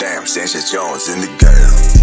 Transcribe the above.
Damn, Sanchez Jones in the game.